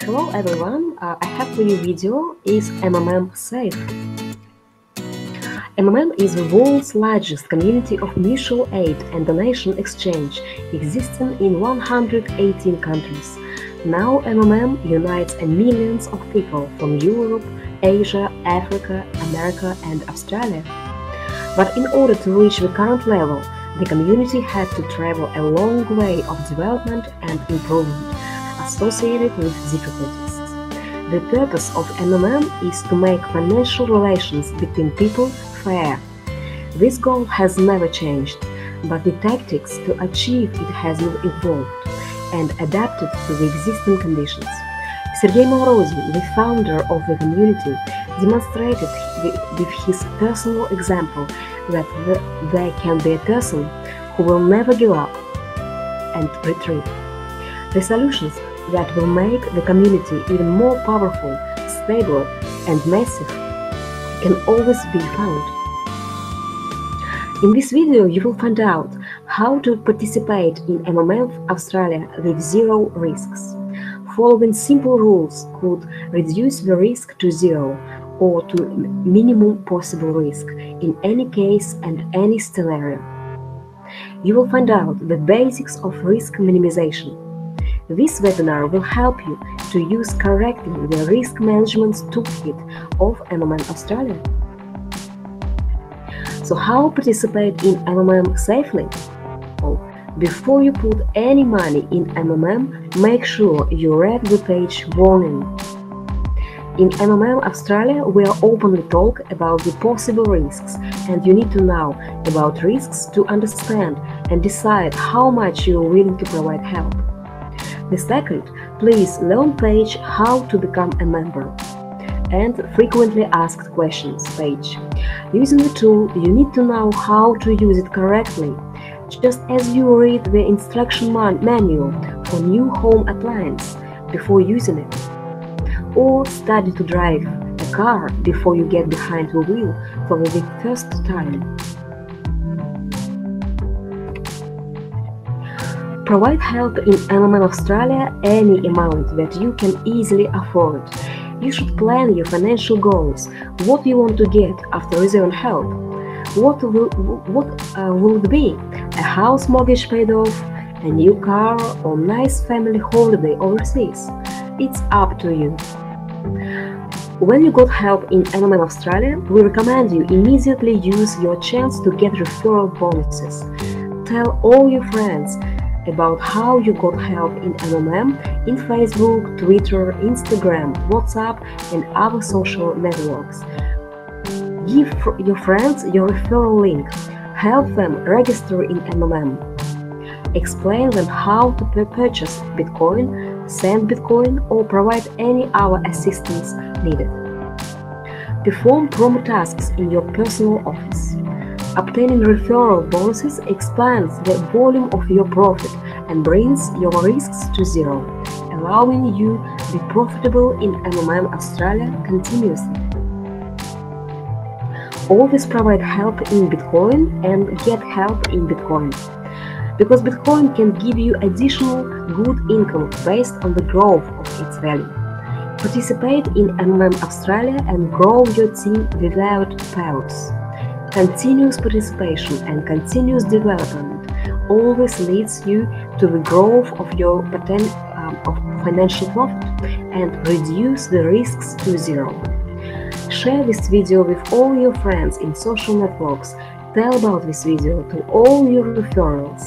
Hello everyone, uh, I have for you video is MMM Safe. MMM is the world's largest community of mutual aid and donation exchange, existing in 118 countries. Now MMM unites millions of people from Europe, Asia, Africa, America and Australia. But in order to reach the current level, the community had to travel a long way of development and improvement associated with difficulties. The purpose of MMM is to make financial relations between people fair. This goal has never changed, but the tactics to achieve it has evolved and adapted to the existing conditions. Sergei Mavrodi, the founder of the community, demonstrated with his personal example that there can be a person who will never give up and retreat. The solutions that will make the community even more powerful, stable, and massive can always be found. In this video, you will find out how to participate in MMM Australia with zero risks. Following simple rules could reduce the risk to zero or to minimum possible risk in any case and any scenario. You will find out the basics of risk minimization. This webinar will help you to use correctly the risk management toolkit of MMM Australia. So how participate in MMM safely? Well, before you put any money in MMM, make sure you read the page warning. In MMM Australia, we are openly talk about the possible risks and you need to know about risks to understand and decide how much you are willing to provide help. The second, please learn page how to become a member and frequently asked questions page. Using the tool, you need to know how to use it correctly, just as you read the instruction manual for new home appliance before using it, or study to drive a car before you get behind the wheel for the first time. Provide help in MMM Australia any amount that you can easily afford you should plan your financial goals. What you want to get after receiving help? What will what uh, will it be? A house mortgage paid off, a new car, or nice family holiday overseas? It's up to you. When you got help in MMM Australia, we recommend you immediately use your chance to get referral bonuses. Tell all your friends about how you got help in MMM in Facebook, Twitter, Instagram, WhatsApp, and other social networks. Give your friends your referral link. Help them register in MMM. Explain them how to purchase Bitcoin, send Bitcoin, or provide any other assistance needed. Perform promo tasks in your personal office. Obtaining referral bonuses expands the volume of your profit and brings your risks to zero, allowing you to be profitable in MMM Australia continuously. Always provide help in Bitcoin and get help in Bitcoin. Because Bitcoin can give you additional good income based on the growth of its value. Participate in MMM Australia and grow your team without pause. Continuous participation and continuous development always leads you to the growth of your potential um, of financial profit and reduce the risks to zero. Share this video with all your friends in social networks. Tell about this video to all your referrals.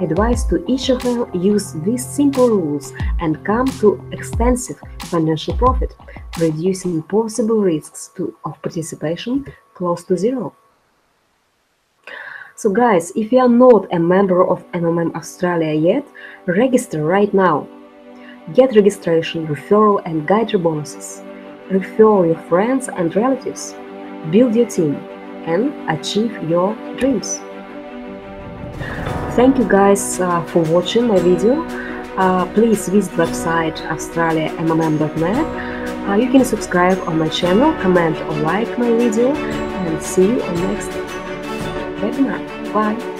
Advise to each of them use these simple rules and come to extensive financial profit, reducing possible risks to, of participation close to zero. So guys, if you are not a member of MMM Australia yet, register right now. Get registration, referral and guide bonuses. Refer your friends and relatives. Build your team and achieve your dreams. Thank you guys uh, for watching my video. Uh, please visit website australiammm.net. Uh, you can subscribe on my channel, comment or like my video and see you on next webinar. Bye.